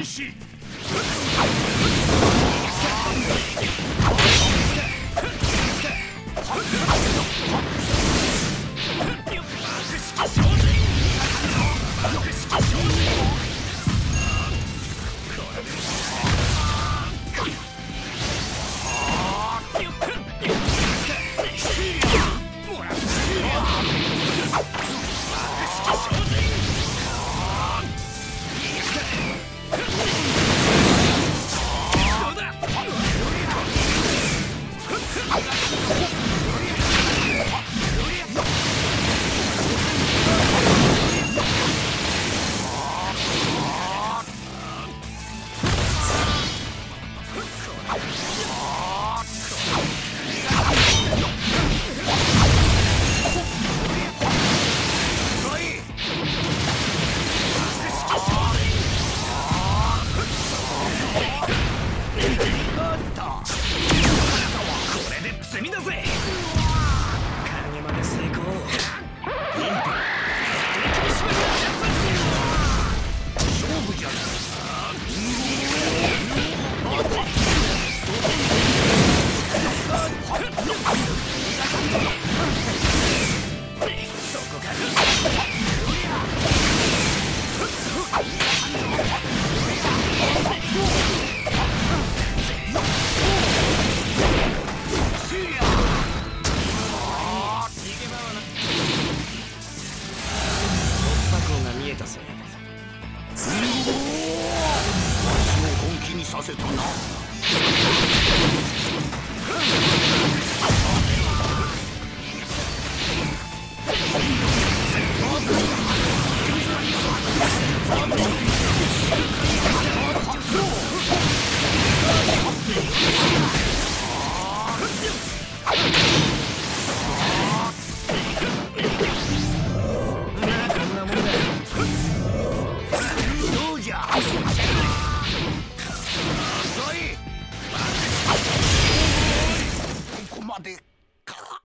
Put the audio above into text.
開始たぜ。わしを本気にさせたな Thank you.